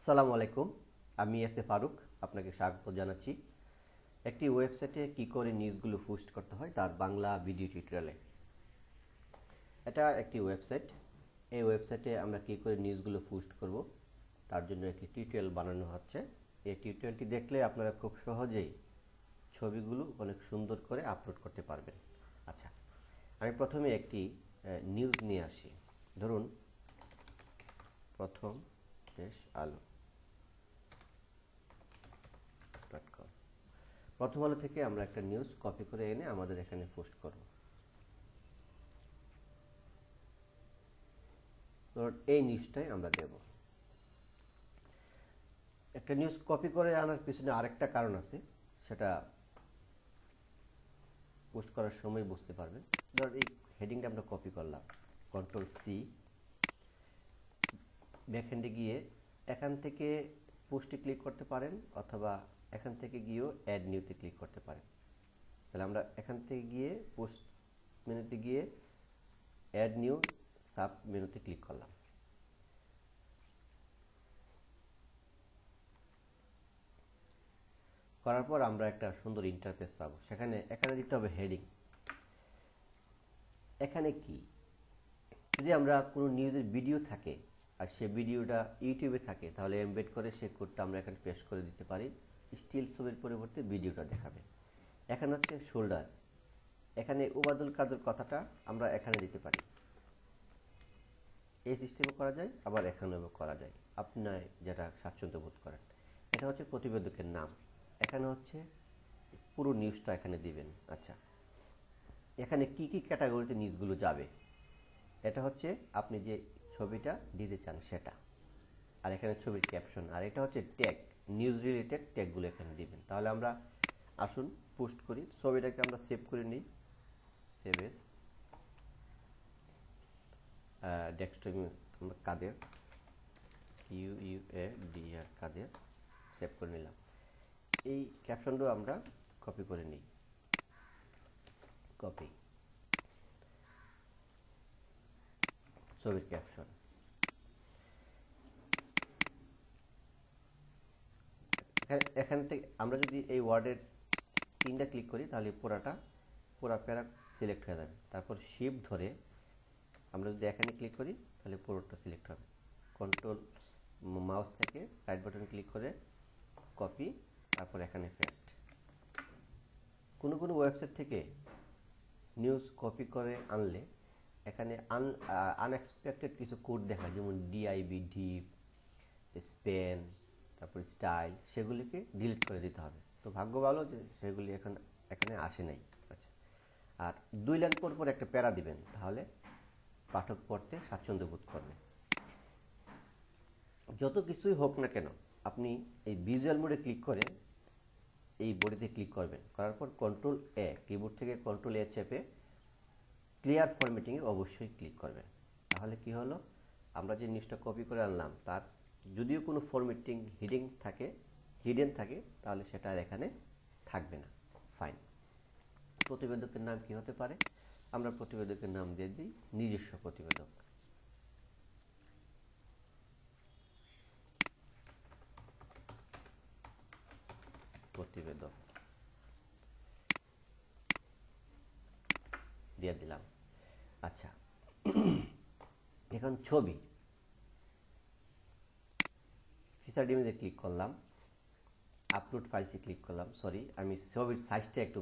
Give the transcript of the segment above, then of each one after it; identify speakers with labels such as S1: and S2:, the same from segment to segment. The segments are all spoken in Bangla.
S1: আসসালামু আলাইকুম। আমি এস এ ফারুক, আপনাকে স্বাগত জানাচ্ছি। একটি ওয়েবসাইটে কি করে নিউজগুলো পোস্ট করতে হয় তার বাংলা ভিডিও টিউটোরিয়ালে এটা একটি ওয়েবসাইট। এই ওয়েবসাইটে আমরা কি করে নিউজগুলো পোস্ট করব, তার জন্য একটি টিউটোরিয়াল বানানো হচ্ছে। এই টিউটোরিয়ালটি দেখলে আপনারা খুব সহজেই ছবিগুলো অনেক সুন্দর করে আপলোড করতে পারবেন। আচ্ছা আমি প্রথমে একটি নিউজ নিয়ে আসি। ধরুন, প্রথম দেশ আলো ডট কম প্রথম আলো থেকে আমরা একটা নিউজ কপি করে এনে আমাদের এখানে পোস্ট করব। এই নিউজটাই আমরা দেব। একটা নিউজ কপি করে আনার পিছনে আরেকটা কারণ আছে, সেটা পোস্ট করার সময় বুঝতে পারবেন। ধরুন, এই হেডিংটা আমরা কপি করলাম কন্ট্রোল সি ব্যাকহ্যান্ডে গিয়ে এখান থেকে পোস্টে ক্লিক করতে পারেন, অথবা এখান থেকে গিয়েও অ্যাড নিউতে ক্লিক করতে পারেন। তাহলে আমরা এখান থেকে গিয়ে পোস্ট মেনুতে গিয়ে অ্যাড নিউ সাব মেনুতে ক্লিক করলাম। করার পর আমরা একটা সুন্দর ইন্টারফেস পাবো। সেখানে এখানে দিতে হবে হেডিং এখানে কি? যদি আমরা কোনো নিউজের ভিডিও থাকে আর সে ভিডিওটা ইউটিউবে থাকে, তাহলে এমবেড করে সে কোডটা আমরা এখানে পেস্ট করে দিতে পারি। স্টিল ছবির পরিবর্তে ভিডিওটা দেখাবে। এখানে হচ্ছে শোল্ডার। এখানে ওবাদুল কাদের কথাটা আমরা এখানে দিতে পারি। এই সিস্টেমে করা যায়, আবার এখানেও করা যায়। আপনার যেটা স্বাচ্ছন্দ্য বোধ করেন। এটা হচ্ছে প্রতিবেদকের নাম। এখানে হচ্ছে পুরো নিউজটা এখানে দিবেন। আচ্ছা। এখানে কি কি ক্যাটাগরিতে নিউজগুলো যাবে? এটা হচ্ছে আপনি যে ছবিটা দিতে চান সেটা। আর এখানে ছবির ক্যাপশন আর এটা হচ্ছে ট্যাগ নিউজ রিলেটেড ট্যাগগুলো এখানে দিবেন। তাহলে আমরা আসুন পোস্ট করি। ছবিটাকে আমরা সেভ করে নিই। সেভ এস ডেস্কটপ আমরা কাদের? U U A D R Quader? Save করে নিলাম। এই ক্যাপশনটাও আমরা কপি করে নিই। কপি ছবির ক্যাপশন এখান থেকে আমরা যদি এই ওয়ার্ডের তিনটা ক্লিক করি, তাহলে পুরাটা, পুরা প্যারা সিলেক্ট হয়ে যাবে। তারপর শিপ ধরে আমরা যদি এখানে ক্লিক করি, তাহলে পুরোটা সিলেক্ট হবে। কন্ট্রোল মাউস থেকে রাইট বাটন ক্লিক করে কপি তারপর এখানে পেস্ট কোনো কোনো ওয়েবসাইট থেকে নিউজ কপি করে আনলে, এখানে আন আনএক্সপেক্টেড কিছু কোড দেখা যেমন ডিআইবি ডিপ স্পেন তারপর স্টাইল সেগুলিকে ডিলিট করে দিতে হবে। তো ভাগ্য ভালো যে সেগুলি এখন, এখানে আসে নাই। আচ্ছা। আর দুই লাইন পর পর একটা প্যারা দিবেন, তাহলে পাঠক পড়তে স্বাচ্ছন্দ্য বোধ করবে। যত কিছুই হোক না কেন, আপনি এই ভিজুয়াল মোডে ক্লিক করে এই বডিতে ক্লিক করবেন। করার পর কন্ট্রোল এ কিবোর্ড থেকে কন্ট্রোল এ চেপে ক্লিয়ার ফরম্যাটিংয়ে অবশ্যই ক্লিক করবেন। তাহলে কি হলো? আমরা যে নিউজটা কপি করে আনলাম, তার যদিও কোনো ফরম্যাটিং হিডিং থাকে হিডেন থাকে, তাহলে সেটা আর এখানে থাকবে না। ফাইন প্রতিবেদকের নাম কি হতে পারে? আমরা প্রতিবেদকের নাম দিয়ে দিই, নিজস্ব প্রতিবেদক। প্রতিবেদক। দিয়ে দিলাম। আচ্ছা। এখন ছবি। ফিচার ইমেজে ক্লিক করলাম আপলোড ফাইলসে ক্লিক করলাম সরি আমি ছবির সাইজটা একটু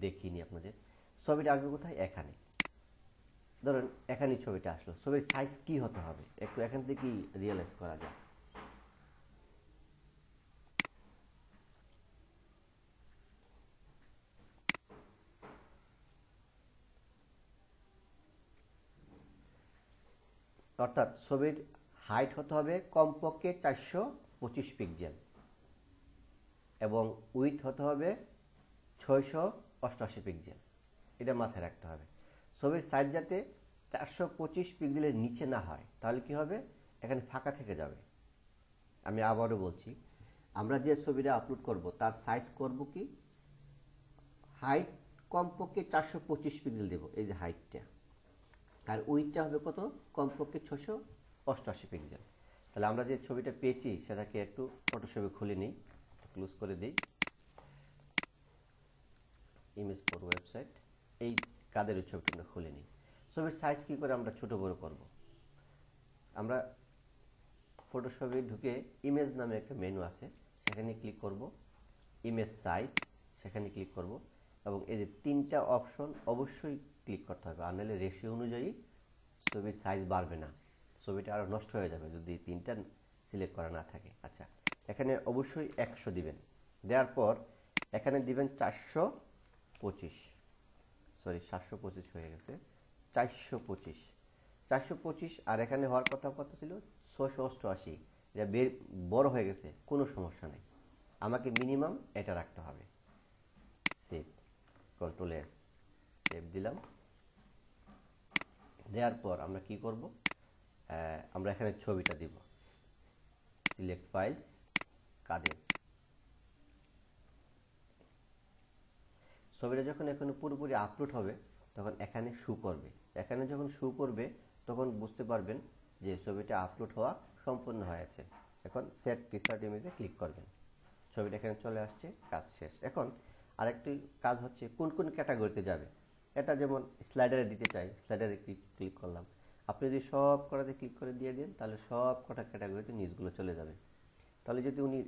S1: দেখিনি আপনাদের। ছবিটা আসবে কোথায়? এখানে। ধরুন, এখানেই ছবিটা আসলো। ছবির সাইজ কি হতে হবে? একটু এখান থেকেই রিয়েলাইজ করা যায় অর্থাৎ ছবির হাইট হতে হবে কমপক্ষে চারশো পঁচিশ পিক্সেল এবং উইথ হতে হবে ছয়শো অষ্টআশি পিক্সেল। এটা মাথায় রাখতে হবে। ছবির সাইজ যাতে চারশো পঁচিশ পিক্সেলের নিচে না হয়, তাহলে কি হবে? এখানে ফাঁকা থেকে যাবে। আমি আবারও বলছি, আমরা যে ছবিটা আপলোড করব, তার সাইজ করব কি? হাইট কমপক্ষে চারশো পঁচিশ পিক্সেল দেবো, এই যে হাইটটা আর উইথটা হবে কত? কমপক্ষে ছশো অষ্টআশি পিক্সেল। তাহলে আমরা যে ছবিটা পেয়েছি, সেটাকে একটু ফটোশপে খুলে নিই ক্লোজ করে দিই। ইমেজ ফর ওয়েবসাইট এই কাদের ছবিটা আমরা খুলে নিই। ছবির সাইজ কী করে আমরা ছোট বড় করব? আমরা ফটোশপে ঢুকে ইমেজ নামে একটা মেনু আছে, সেখানে ক্লিক করব। ইমেজ সাইজ সেখানে ক্লিক করব। এবং এই যে তিনটা অপশন অবশ্যই ক্লিক করতে হবে। আর নাহলে রেশিও অনুযায়ী ছবির সাইজ বাড়বে না। ছবিটা আরও নষ্ট হয়ে যাবে যদি তিনটা সিলেক্ট করা না থাকে। আচ্ছা এখানে অবশ্যই একশো দিবেন। দেওয়ার পর এখানে দিবেন চারশো পঁচিশ। সরি সাতশো পঁচিশ হয়ে গেছে। চারশো পঁচিশ। চারশো পঁচিশ, আর এখানে হওয়ার কথা কত ছিল? ছশো অষ্টআশি। এটা বের, বড় হয়ে গেছে, কোনো সমস্যা নেই। আমাকে মিনিমাম এটা রাখতে হবে। সেভ কন্ট্রোল এস সেভ দিলাম। দেওয়ার পর আমরা কি করব? আমরা এখানে ছবিটা দিব। সিলেক্ট ফাইলস কাদের? ছবিটা যখন এখানে পুরোপুরি আপলোড হবে, তখন এখানে শু করবে। এখানে যখন শু করবে, তখন বুঝতে পারবেন যে ছবিটা আপলোড হওয়া সম্পূর্ণ হয়েছে এখন সেট পিকচার ইমেজে ক্লিক করবেন। ছবিটা এখানে চলে আসছে, কাজ শেষ। এখন আরেকটি কাজ হচ্ছে কোন কোন ক্যাটাগরিতে যাবে। এটা যেমন স্লাইডারে দিতে চাই স্লাইডারে ক্লিক ক্লিক করলাম। আপনি যদি সব কটাতে ক্লিক করে দিয়ে দেন, তাহলে সব কটা ক্যাটাগরিতে নিউজগুলো চলে যাবে। তাহলে যদি উনি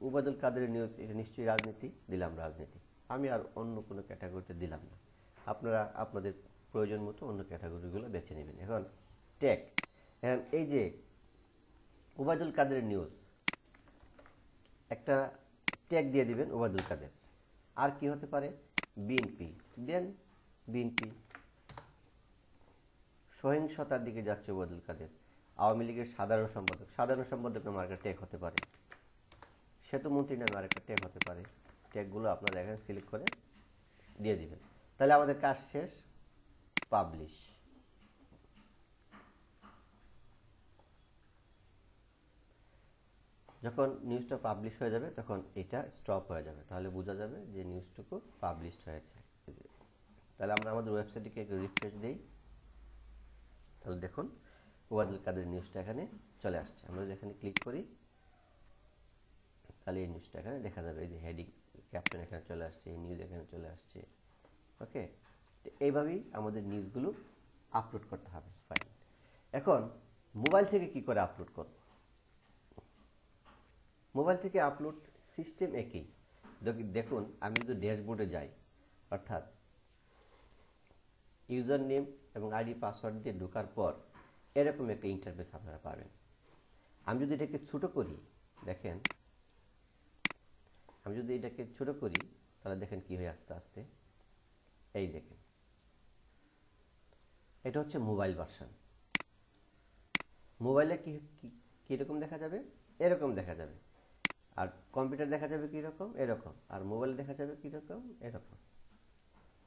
S1: উবাদুল কাদের নিউজ এটা নিশ্চয়ই রাজনীতি, দিলাম রাজনীতি। আমি আর অন্য কোনো ক্যাটাগরিতে দিলাম না। আপনারা, আপনাদের প্রয়োজন মতো অন্য ক্যাটাগরিগুলো বেছে নেবেন। এখন টেক এখন এই যে উবাদুল কাদের নিউজ একটা ট্যাগ দিয়ে দিবেন ওবায়দুল কাদের। আর কি হতে পারে? বিএনপি দেন বিএনপি সহিংসতার দিকে যাচ্ছে ওবায়দুল কাদের। আওয়ামী লীগের সাধারণ সম্পাদক সাধারণ সম্পাদক নামে আরেকটা ট্যাগ হতে পারে। সেতু মন্ত্রী নামে আরেকটা ট্যাগ হতে পারে। ট্যাগগুলো আপনারা এখানে সিলেক্ট করে দিয়ে দিবেন। তাহলে আমাদের কাজ শেষ। পাবলিশ যখন নিউজটা পাবলিশ হয়ে যাবে, তখন এটা স্টপ হয়ে যাবে। তাহলে বোঝা যাবে যে নিউজটুকু পাবলিশড হয়েছে। তাহলে আমরা আমাদের ওয়েবসাইটটিকে একটু রিফ্রেশ দিই। তাহলে দেখুন ওয়াদুল কাদের নিউজটা এখানে চলে আসছে। আমরা যদি এখানে ক্লিক করি, তাহলে এই নিউজটা এখানে দেখা যাবে। এই যে হেডিং ক্যাপ্টেন এখানে চলে আসছে, এই নিউজ এখানে চলে আসছে। ওকে তো এইভাবেই আমাদের নিউজগুলো আপলোড করতে হবে ফাইন এখন মোবাইল থেকে কি করে আপলোড করব? মোবাইল থেকে আপলোড সিস্টেম একই। দেখুন, আমি যদি ড্যাশবোর্ডে যাই, অর্থাৎ ইউজার নেম এবং আইডি পাসওয়ার্ড দিয়ে ঢোকার পর এরকম একটা ইন্টারফেস আপনারা পাবেন। আমি যদি এটাকে ছোট করি, দেখেন, আমি যদি এটাকে ছোট করি, তাহলে দেখেন কি হয় আস্তে আস্তে। এই দেখেন, এটা হচ্ছে মোবাইল ভার্সন মোবাইলে কি কীরকম দেখা যাবে? এরকম দেখা যাবে। আর কম্পিউটার দেখা যাবে কীরকম? এরকম। আর মোবাইলে দেখা যাবে কীরকম? এরকম।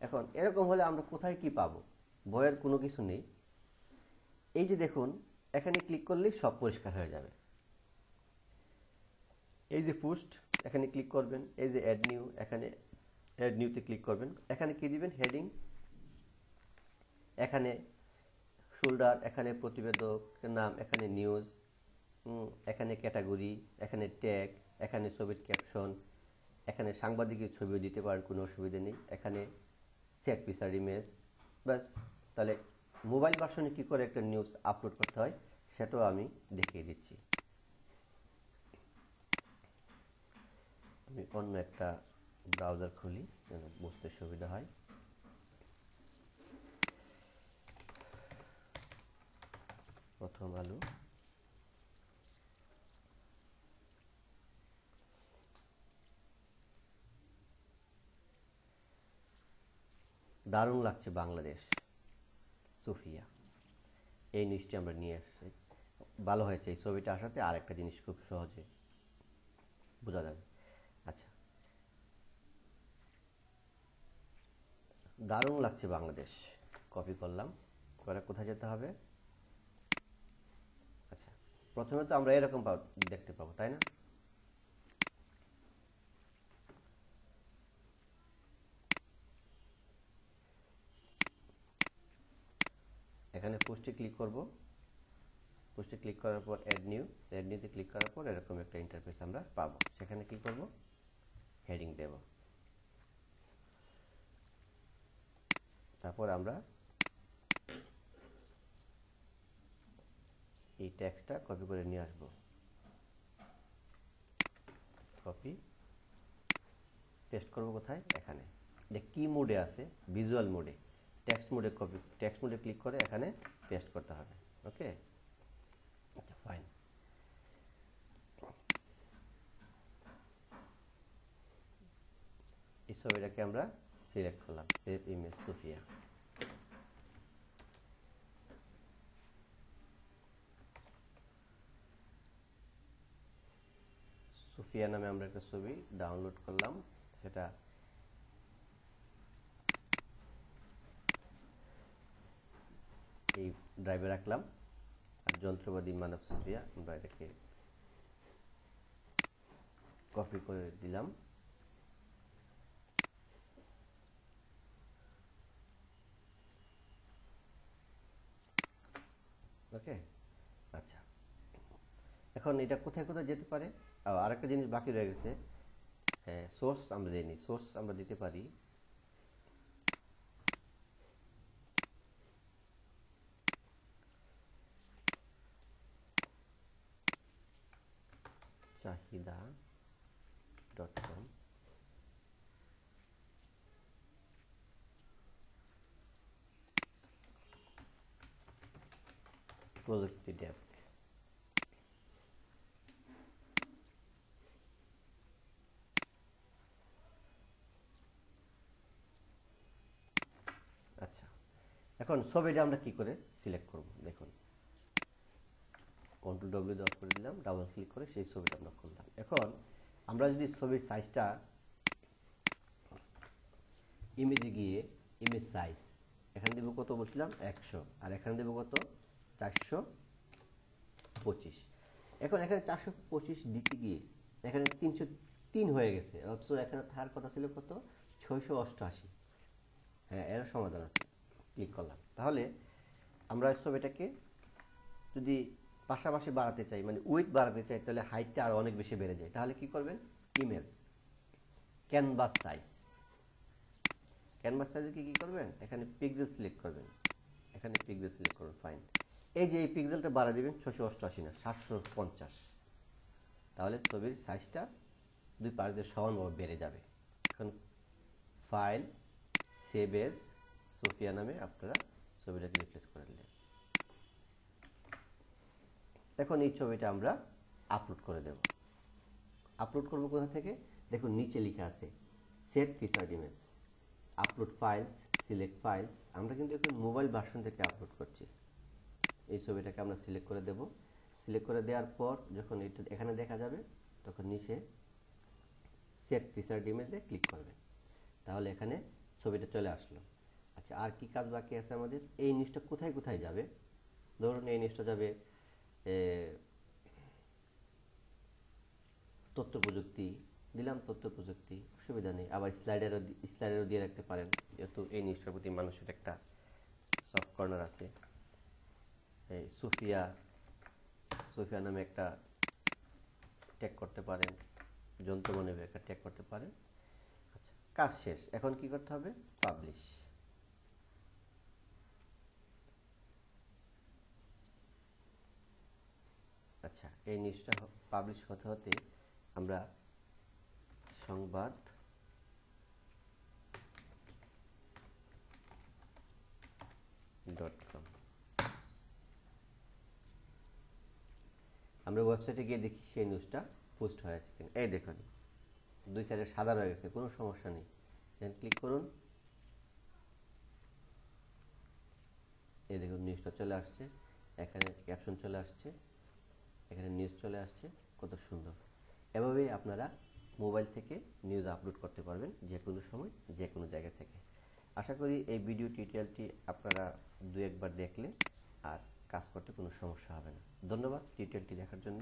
S1: এখন এরকম হলে আমরা কোথায় কি পাবো? বইয়ের কোনো কিছু নেই। এই যে দেখুন, এখানে ক্লিক করলেই সব পরিষ্কার হয়ে যাবে। এই যে পোস্ট এখানে ক্লিক করবেন। এই যে অ্যাড নিউ এখানে অ্যাড নিউতে ক্লিক করবেন। এখানে কি দিবেন? হেডিং এখানে শোল্ডার এখানে প্রতিবেদকের নাম, এখানে নিউজ এখানে ক্যাটাগরি এখানে ট্যাগ এখানে ছবির ক্যাপশন এখানে সাংবাদিকের ছবিও দিতে পারেন, কোনো অসুবিধা নেই। এখানে সেট পিসার ইমেজ ব্যাস। তাহলে মোবাইল ভার্সনে কী করে একটা নিউজ আপলোড করতে হয়, সেটাও আমি দেখিয়ে দিচ্ছি। আমি অন্য একটা ব্রাউজার খুলি, যেন বুঝতে সুবিধা হয়। প্রথম আলু। দারুণ লাগছে বাংলাদেশ। সুফিয়া। এই নিউজটি আমরা নিয়ে আসছি ভালো হয়েছে এই ছবিটা আসাতে। আর একটা জিনিস খুব সহজে বোঝা যাবে। আচ্ছা। দারুণ লাগছে বাংলাদেশ। কপি করলাম। করে কোথায় যেতে হবে? আচ্ছা। প্রথমে তো আমরা এরকম দেখতে পাবো, তাই না এখানে পোস্টে ক্লিক করব। পোস্টে ক্লিক করার পর অ্যাড নিউ অ্যাড নিউতে ক্লিক করার পর এরকম একটা ইন্টারফেস আমরা পাবো। সেখানে কি করব? হেডিং দেব। তারপর আমরা এই ট্যাক্সটা কপি করে নিয়ে আসব। কপি পেস্ট করব কোথায়? এখানে। এটা কি মোডে আছে? ভিজুয়াল মোডে টেক্সট মোডে কপি টেক্সট মোডে ক্লিক করে এখানে পেস্ট করতে হবে ওকে আচ্ছা ফাইন এই ছবিটাকে আমরা সিলেক্ট করলাম সেভ ইমেজ সুফিয়া সুফিয়া নামে আমরা একটা ছবি ডাউনলোড করলাম, সেটা এই ড্রাইভে রাখলাম। আর যন্ত্রবাদী মানব সুফিয়া আমরা এটাকে কপি করে দিলাম। ওকে আচ্ছা। এখন এটা কোথায় কোথায় যেতে পারে? আর আরেকটা জিনিস বাকি রয়ে গেছে। সোর্স আমরা দিইনি সোর্স আমরা দিতে পারি। প্রযুক্তি ডেস্ক। আচ্ছা এখন ছবিটা আমরা কি করে সিলেক্ট করব? দেখুন। কন্ট্রোল ডব্লিউ দশ করে দিলাম ডাবল ক্লিক করে সেই ছবিটা আমরা খুললাম। এখন আমরা যদি ছবির সাইজটা ইমেজে গিয়ে ইমেজ সাইজ এখানে দেবো কত বলছিলাম? একশো। আর এখানে দেবো কত? চারশো পঁচিশ। এখন এখানে চারশো পঁচিশ দিতে গিয়ে এখানে তিনশো তিন হয়ে গেছে, অথচ এখানে থাকার কথা ছিল কত? ছয়শো অষ্টআশি। হ্যাঁ এর সমাধান আছে। ক্লিক করলাম। তাহলে আমরা ছবিটাকে যদি পাশাপাশি বাড়াতে চাই মানে উইথ বাড়াতে চাই, তাহলে হাইটটা আরও অনেক বেশি বেড়ে যায়। তাহলে কি করবেন? ইমেজ ক্যানভাস সাইজ ক্যানভাস সাইজে কি কী করবেন? এখানে পিক্সেল সিলেক্ট করবেন। এখানে পিক্সেল সিলেক্ট করুন ফাইন এই যে এই পিক্সেলটা বাড়া দিবেন ছশো অষ্টআশি না, সাতশো পঞ্চাশ। তাহলে ছবির সাইজটা দুই পাশ দিয়ে সমানভাবে বেড়ে যাবে। এখন ফাইল সেভ এজ সোফিয়া নামে আপনারা ছবিটাকে রিপ্লেস করে দিলেন। এখন এই ছবিটা আমরা আপলোড করে দেব। আপলোড করব কোথা থেকে? দেখুন, নিচে লেখা আছে set featured image upload files select files আমরা কিন্তু এখন মোবাইল ভার্সন থেকে আপলোড করছি। এই ছবিটাকে আমরা সিলেক্ট করে দেব। সিলেক্ট করে দেওয়ার পর যখন এটা এখানে দেখা যাবে, তখন নিচে সেট ফিচার্ড ইমেজে ক্লিক করবেন তাহলে এখানে ছবিটা চলে আসলো। আচ্ছা আর কি কাজ বাকি আছে আমাদের? এই নিউজটা কোথায় কোথায় যাবে? ধরুন এই নিউজটা যাবে তথ্য প্রযুক্তি, দিলাম তথ্য প্রযুক্তি অসুবিধা নেই। আবার স্লাইডারও স্লাইডারও দিয়ে রাখতে পারেন। যেহেতু এই নিউজটার প্রতি মানুষের একটা সফট কর্নার আছে। সুফিয়া সুফিয়া নামে একটা ট্যাগ করতে পারেন যন্ত্র যন্ত্রমানবে একটা ট্যাগ করতে পারেন। আচ্ছা কাজ শেষ। এখন কি করতে হবে? পাবলিশ আচ্ছা এই নিউজটা পাবলিশ হতে হতে আমরা সংবাদ ডট আমরা ওয়েবসাইটে গিয়ে দেখি সেই নিউজটা পোস্ট হয়ে আছে কিনা। এই দেখুন, দুই সাইডে সাদা রয়ে গেছে, কোনো সমস্যা নেই। ক্লিক করুন। এই দেখুন নিউজটা চলে আসছে। এখানে ক্যাপশন চলে আসছে। এখানে নিউজ চলে আসছে। কত সুন্দর। এভাবেই আপনারা মোবাইল থেকে নিউজ আপলোড করতে পারবেন যে কোনো সময়, যে কোনো জায়গা থেকে। আশা করি এই ভিডিও টিউটোরিয়ালটি আপনারা দু একবার দেখলে আর কাজ করতে কোনো সমস্যা হবে না। ধন্যবাদ টি টোয়েন্টি দেখার জন্য।